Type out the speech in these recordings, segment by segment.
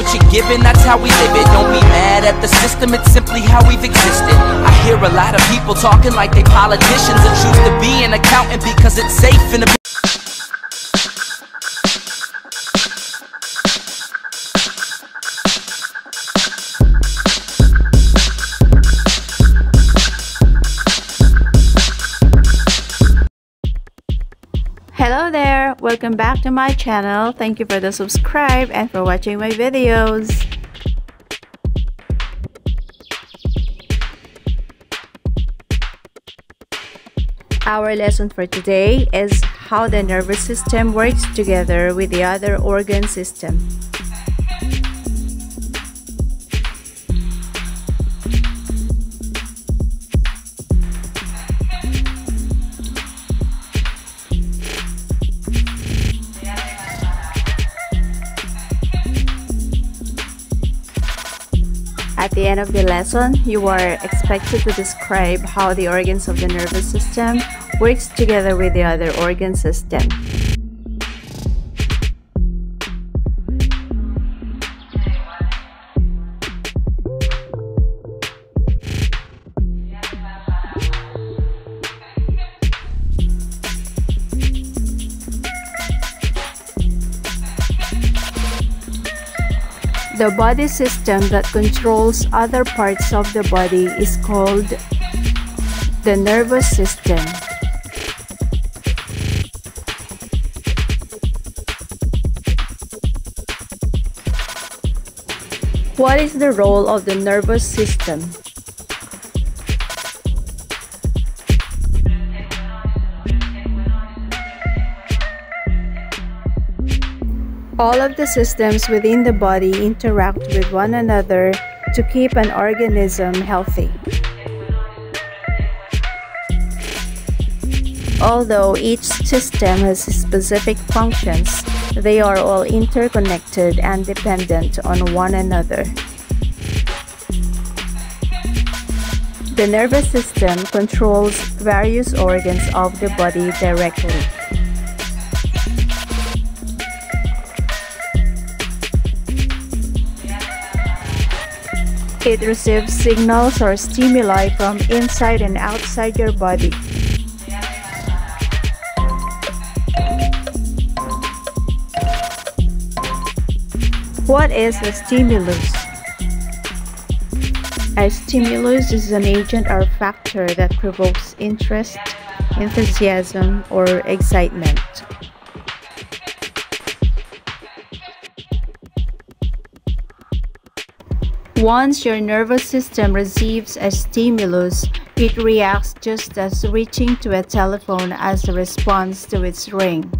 what you're given, that's how we live it. Don't be mad at the system, it's simply how we've existed. I hear a lot of people talking like they politicians and choose to be an accountant because it's safe in a Welcome back to my channel. Thank you for the subscribe and for watching my videos. Our lesson for today is how the nervous system works together with the other organ system. At the end of the lesson, you are expected to describe how the organs of the nervous system works together with the other organ system. The body system that controls other parts of the body is called the nervous system. What is the role of the nervous system? All of the systems within the body interact with one another to keep an organism healthy. Although each system has specific functions, they are all interconnected and dependent on one another. The nervous system controls various organs of the body directly. It receives signals or stimuli from inside and outside your body. What is a stimulus? A stimulus is an agent or factor that provokes interest, enthusiasm, or excitement. Once your nervous system receives a stimulus, it reacts just as reaching to a telephone as a response to its ring.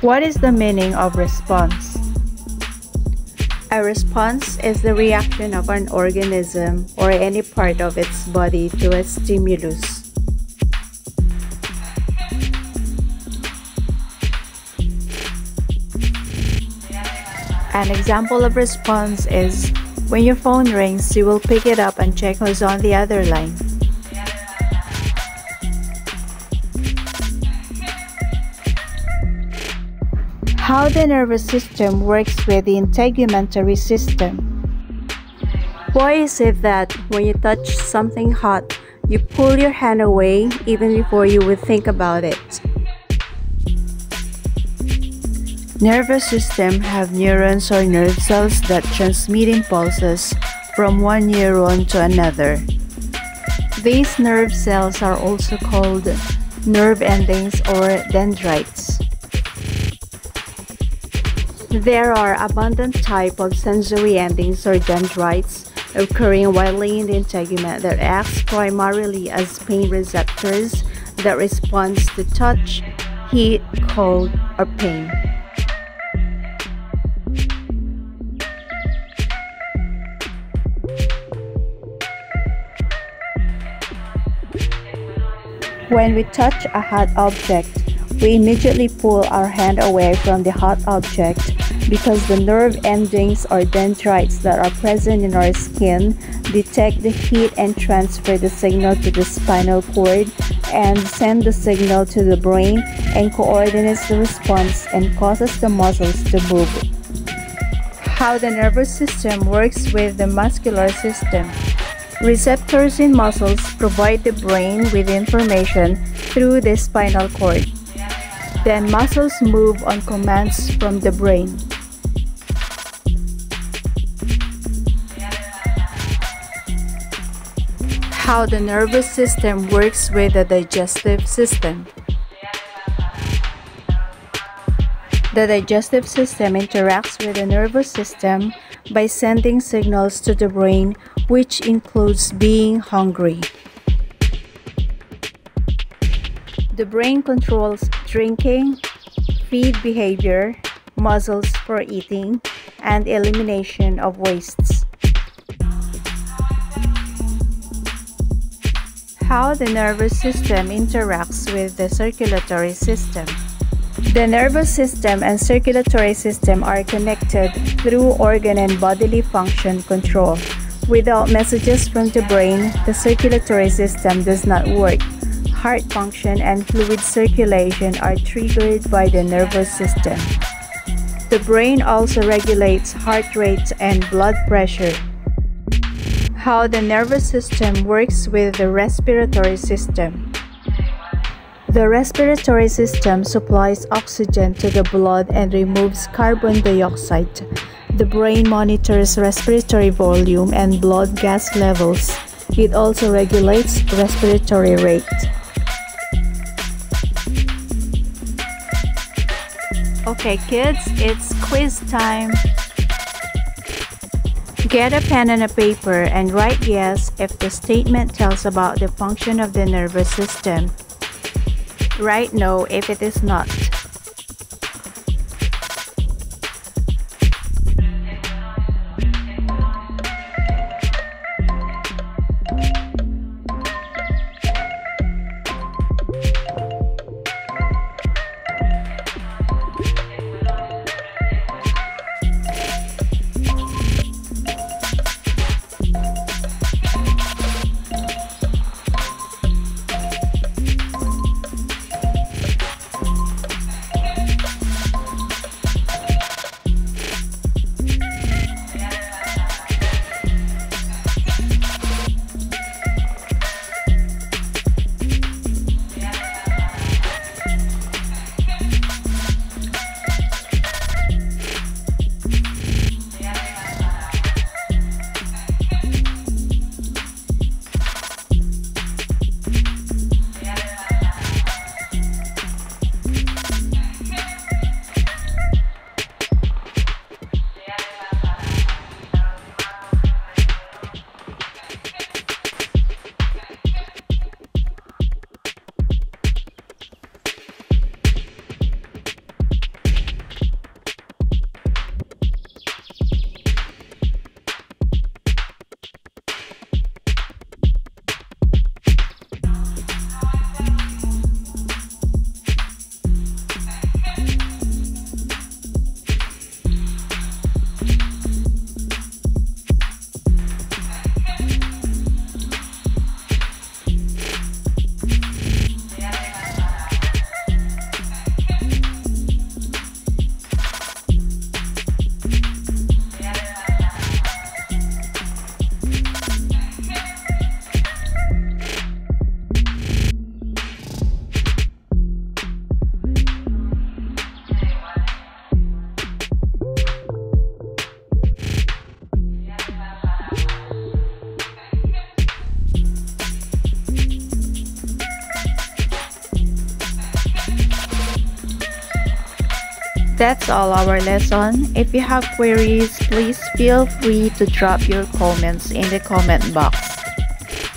What is the meaning of response? A response is the reaction of an organism or any part of its body to a stimulus. An example of response is when your phone rings, you will pick it up and check who's on the other line. How the nervous system works with the integumentary system. Why is it that when you touch something hot, you pull your hand away even before you would think about it? Nervous system have neurons or nerve cells that transmit impulses from one neuron to another. These nerve cells are also called nerve endings or dendrites. There are abundant type of sensory endings or dendrites occurring widely in the integument that acts primarily as pain receptors that responds to touch, heat, cold, or pain. When we touch a hot object, we immediately pull our hand away from the hot object because the nerve endings or dendrites that are present in our skin detect the heat and transfer the signal to the spinal cord and send the signal to the brain and coordinates the response and causes the muscles to move. How the nervous system works with the muscular system. Receptors in muscles provide the brain with information through the spinal cord. Then muscles move on commands from the brain. how the nervous system works with the digestive system. The digestive system interacts with the nervous system by sending signals to the brain, which includes being hungry. The brain controls drinking, feed behavior, muscles for eating, and elimination of wastes. how the nervous system interacts with the circulatory system. The nervous system and circulatory system are connected through organ and bodily function control. Without messages from the brain, the circulatory system does not work. Heart function and fluid circulation are triggered by the nervous system. The brain also regulates heart rate and blood pressure how the nervous system works with the respiratory system. The respiratory system supplies oxygen to the blood and removes carbon dioxide. The brain monitors respiratory volume and blood gas levels. It also regulates respiratory rate. Okay kids, it's quiz time. Get a pen and a paper and write yes if the statement tells about the function of the nervous system. Write no if it is not. That's all our lesson. If you have queries, please feel free to drop your comments in the comment box.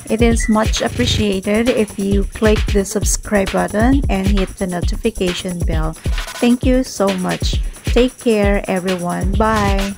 It is much appreciated if you click the subscribe button and hit the notification bell. Thank you so much. Take care everyone. Bye.